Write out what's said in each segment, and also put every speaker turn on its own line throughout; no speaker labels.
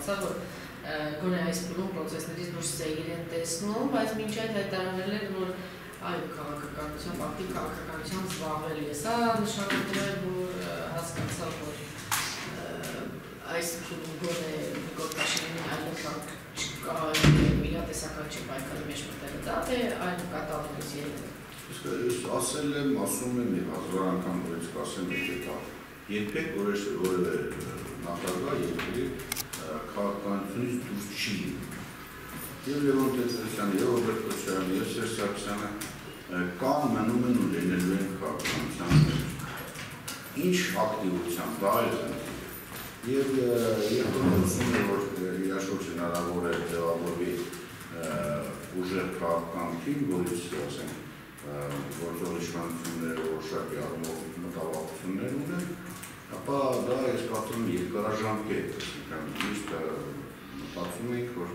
ստացա, որ գոնե այս բլում պրոցեսներից դուրս է իրեն տեսնում, բայց մինչ այդ հայտարարել էր, որ այո, քաղաքականությամբ, ակտիվ քաղաքականությամբ զբաղվել է։ Սա նշանակում է, որ հասկացա, որ այս բլում գոնե Նիկոլ Փաշինյանի այլ նշանք չկա, իրատեսական չի պայքարի մեջ մտել դա, թե այն կատարվում է երևի։
Իսկ ես ասել եմ, ասում եմ եւ հազար անգամ որից կասեմ, եթե երբեք որևէ նախագահ երկրի քաղաքականությունից դուրս չի եւ Լևոն Տեր-Պետրոսյանը, եւ Ռոբերտ Քոչարյանը, եւ Սերժ Սարգսյանը կան մնում են ու լինելու են քաղաքականության մեջ։ Ինչ ակտիվությամբ, դա խնդիր։ Եվ երբ խոսում է, որ իրաշոջ հնարավոր է ձևավորվի ուժեղ քաղաքական թիմ, որից ասենք գործող իշխանությունները որոշակի առումով մտավախություններ ունեն, ապա դա ես կարծում եմ երկարաժամկետ, միշտ մտածում ենք, որ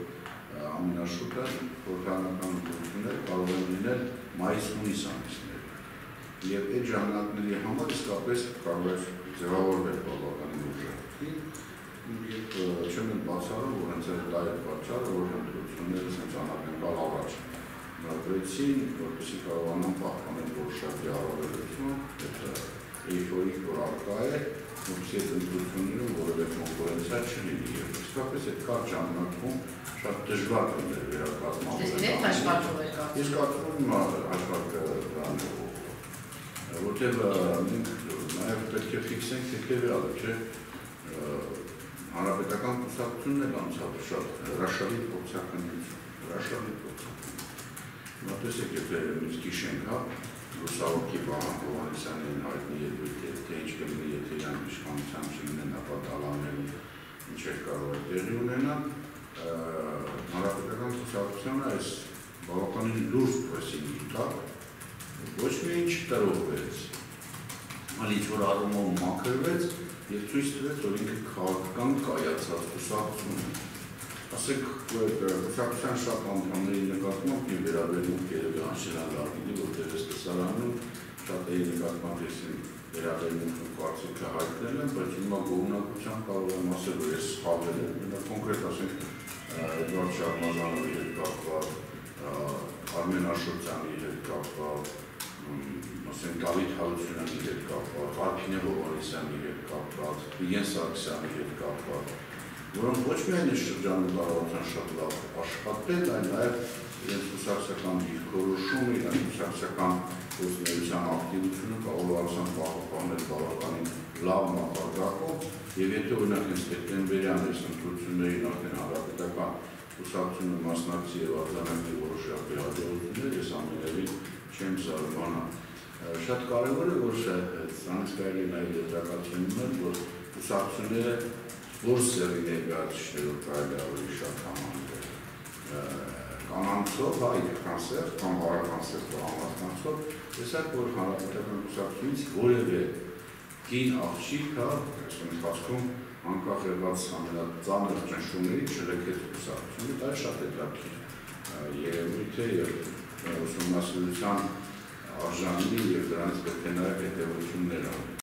ամենաշուտը խորհրդանական ընտրությունները կարող են լինել մայիս-հունիս ամիսները։ Եվ այդ ժամանակների համար իսկապես կարող է ձևավորվել բավականին ուժեղ եւ չեմ բացառում, որ հենց այդ այդ պատճառը, որ ընտրությունները հենց անակնկալ առաջ նորվեցին, որպեսզի կարողանան պահպանել որոշակի առավելություն, այդ էյֆորիկ որ արկա է, որպեսզի այդ ընտրություններում որևէ կոնկուրենցիա չլինի եւ իսկապես այդ կարճ ժամանակում շատ դժվար կլիներ վերակազմավորել։
Դե
Ես կարծում եմ հաշվարկը դրան որտեղ մենք նաև պետք է ֆիքսենք հետևյալը, չէ՞ հանրապետական կուսակցությունն էլ անցավ շատ հրաշալի փորձակնություն, հրաշալի փորձակնություն։ Մոտեսեք եթե մենք գիշենք, հա, Ռուսավոկի Վահան Հովանեսյանին հայտնի ելույթ թե ինչ կլինի, եթե իրանք իշխանության չլինեն, ապա տալաներում ինչեր կարող է տեղի ունենալ, հանրապետական կուսակցությունը այս բավականին լուրջ պրեսինգի տակ ոչ միայն չտրողվեց, այլ ինչ որ առումով մաքրվեց եւ ցույց տվեց, որ ինքը քաղաքական կայացած կուսակցություն է ասեք կուսակցության շատ անդամների նկատմամբ մի վերաբերմունք երևի անշելան լավինի, որտեղ ես տեսարանում շատ էի նկատմամբ ես վերաբերմունք ու կարծիքը հայտնել եմ, բայց հիմա գողունակությամբ կարող եմ ասել, որ ես սխալվել եմ, դա կոնկրետ ասենք Էդվարդ Շարմազանովի հետ կապված, Արմեն Աշոտյանի հետ կապված, ասենք Դավիթ Հարությունյանի հետ կապված, Արփինե Հովանեսյանի հետ կապված, Վիգեն Սարգսյանի հետ կապված, որոնք ոչ միայն այս շրջանում կարողացան շատ լավ աշխատել, այլ նաև իրենց կուսակցական դիրքորոշումը, իրենց կուսակցական գործունեության ակտիվությունը կարողացան պահպանել բավականին լավ մակարդակով, եւ եթե օրինակ այս դեկտեմբերյան այս ընտրությունների արդեն հանրապետական կուսակցությունը մասնակցի եւ արձանագրի որոշակի հաջողություններ, ես ամենևին չեմ զարմանա։ Շատ կարևոր է, որ սրանից կարելի նաև եզրակացնում որ կուսակցությունները որ սերի ներկայացուցիչներով կարելի ավելի շատ համանդել կանանցով, հա, երկրանսեր, կամ հարականսեր համացանցով, տեսակ, որ հանրապետական կուսակցությունից որևէ կին աղջիկ, հա, այս ընթացքում անկախ եղած ամենածանր ճնշումների չլքեց կուսակցությունը, դա շատ հետաքրքիր երևույթ է եւ ուսումնասիրության արժանի եւ դրանից պետք է նաեւ հետեւություններ անել